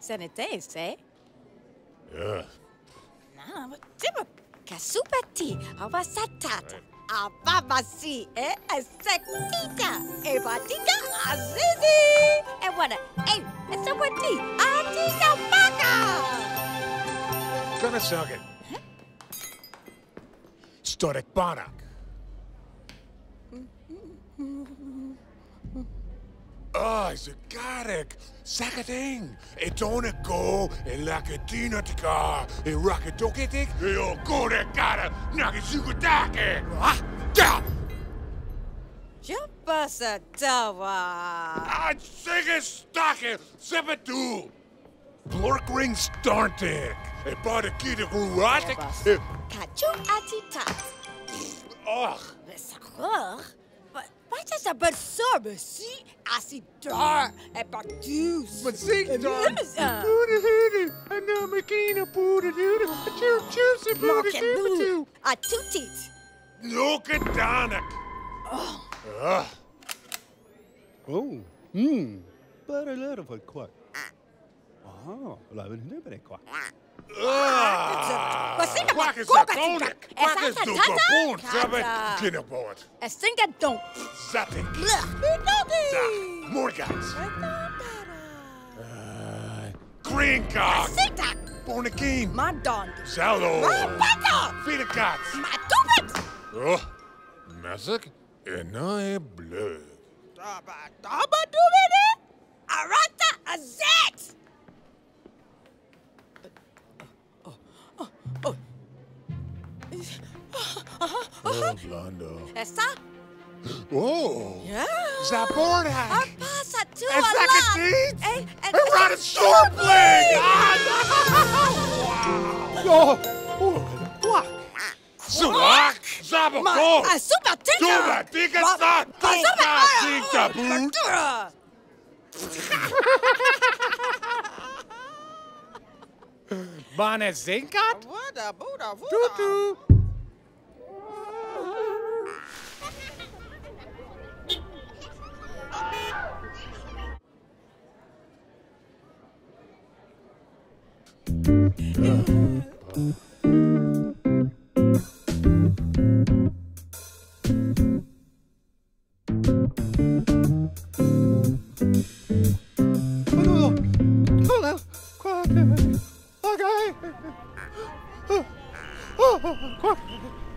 Senetese? Ja. No, tipo kasupati, avasatat, avavasi, eh, asekita, evatika, azizi, ewana, eh, esawati, atika baka. Gonna suck it. Storek Banak. Ah, Zakarik, Sakating, Etona go, Elakatina tika, Erakadokitik, Eokore gara, Nagisukatake. Ah, da! Jopasa tawa. I'd sing a stake, Sepatu. Blorkring Startik, a Badakita Gruatik. Kachu atitat. Ugh. Vesachor? Wat is dat besorbe, si? Asidor, e patus. But sing dog. Musa. Ano makina puta duda. Choo choo Mokebu. A tutit. No kadanak. Ugh. Oh, hmm. Bara lära för kvart. Aha, läven henne bara kvart. Ugh. Wat zing Quack dat? is Quack a is tonik. dat? Quack Is is dat to tata? kaboon. Tata. Sabbat kinderboard. E singa don't. Zatting. Blech. Da. Morgans. Green cock. Sinta. Bornakin. Madon. Zello. Rapata. Feed a cats. Matupet. Oh. Messik. En I bleu. Daba, daba dubede. Arata azet. Oh, Blondo. Essa? Oh. Ja. Zabornak. Passa tu En Zakatiet. Hey, en En Rod Zabakor. A super tinker. Tuba. Tika sa. Tuka. Tika boot. Bane zinkat? Woeda, woeda. Tutu. Vadå? 怖 い